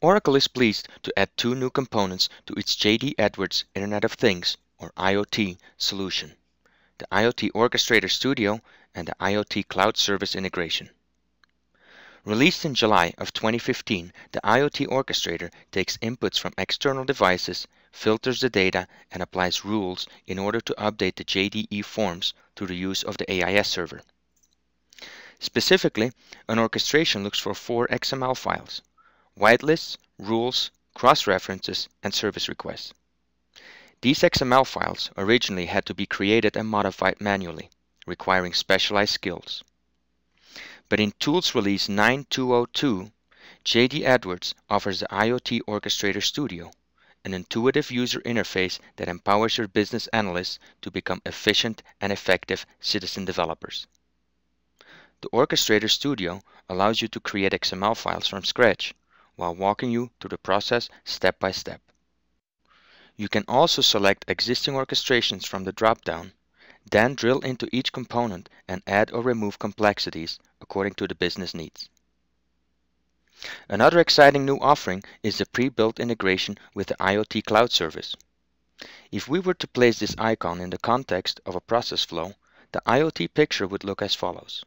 Oracle is pleased to add two new components to its JD Edwards Internet of Things, or IoT, solution the IoT Orchestrator Studio and the IoT Cloud Service Integration. Released in July of 2015, the IoT Orchestrator takes inputs from external devices, filters the data, and applies rules in order to update the JDE forms through the use of the AIS server. Specifically, an orchestration looks for four XML files whitelists, rules, cross references, and service requests. These XML files originally had to be created and modified manually, requiring specialized skills. But in Tools Release 9202, JD Edwards offers the IoT Orchestrator Studio, an intuitive user interface that empowers your business analysts to become efficient and effective citizen developers. The Orchestrator Studio allows you to create XML files from scratch while walking you through the process step by step. You can also select existing orchestrations from the drop-down, then drill into each component and add or remove complexities according to the business needs. Another exciting new offering is the pre-built integration with the IoT Cloud Service. If we were to place this icon in the context of a process flow, the IoT picture would look as follows.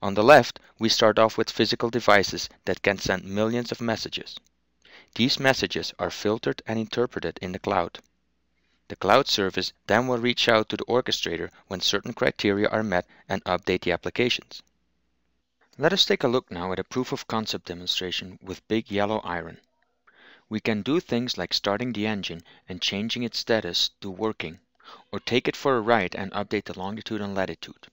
On the left, we start off with physical devices that can send millions of messages. These messages are filtered and interpreted in the cloud. The cloud service then will reach out to the orchestrator when certain criteria are met and update the applications. Let us take a look now at a proof of concept demonstration with Big Yellow Iron. We can do things like starting the engine and changing its status to working, or take it for a ride and update the longitude and latitude.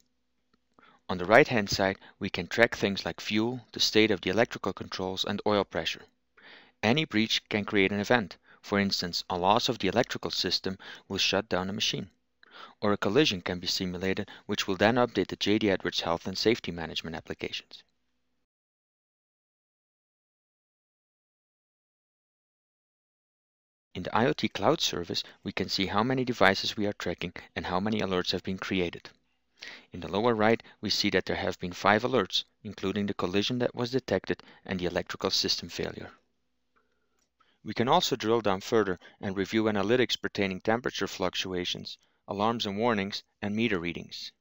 On the right hand side, we can track things like fuel, the state of the electrical controls, and oil pressure. Any breach can create an event. For instance, a loss of the electrical system will shut down a machine. Or a collision can be simulated, which will then update the JD Edwards health and safety management applications. In the IoT Cloud service, we can see how many devices we are tracking and how many alerts have been created. In the lower right, we see that there have been five alerts, including the collision that was detected and the electrical system failure. We can also drill down further and review analytics pertaining temperature fluctuations, alarms and warnings, and meter readings.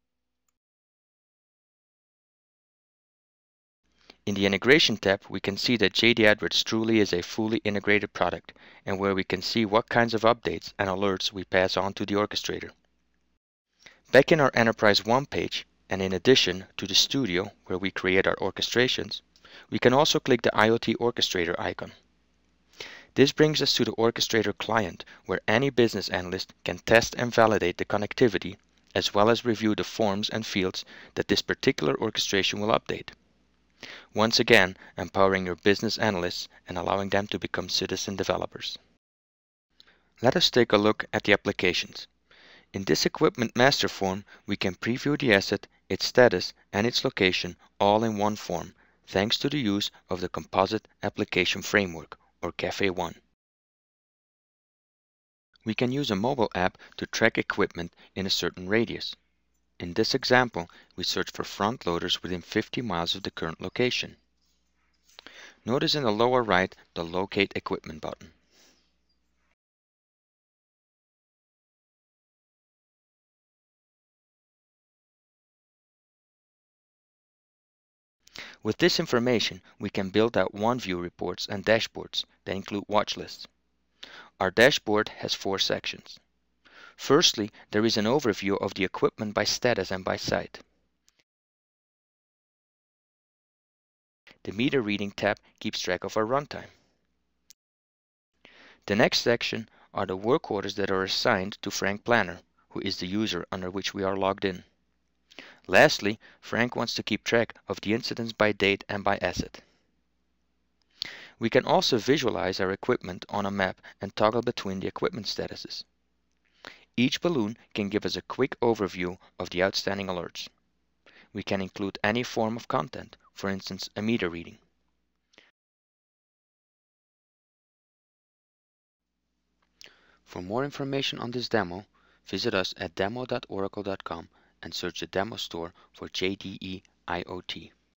In the Integration tab, we can see that JD Edwards truly is a fully integrated product and where we can see what kinds of updates and alerts we pass on to the orchestrator. Back in our Enterprise One page, and in addition to the studio where we create our orchestrations, we can also click the IoT Orchestrator icon. This brings us to the Orchestrator client, where any business analyst can test and validate the connectivity, as well as review the forms and fields that this particular orchestration will update. Once again, empowering your business analysts and allowing them to become citizen developers. Let us take a look at the applications. In this equipment master form, we can preview the asset, its status, and its location all in one form, thanks to the use of the Composite Application Framework, or Cafe One. We can use a mobile app to track equipment in a certain radius. In this example, we search for front loaders within 50 miles of the current location. Notice in the lower right the Locate Equipment button. With this information, we can build out OneView reports and dashboards that include watch lists. Our dashboard has four sections. Firstly, there is an overview of the equipment by status and by site. The meter reading tab keeps track of our runtime. The next section are the work orders that are assigned to Frank Planner, who is the user under which we are logged in. Lastly, Frank wants to keep track of the incidents by date and by asset. We can also visualize our equipment on a map and toggle between the equipment statuses. Each balloon can give us a quick overview of the outstanding alerts. We can include any form of content, for instance a meter reading. For more information on this demo, visit us at demo.oracle.com and search the demo store for JDE IoT.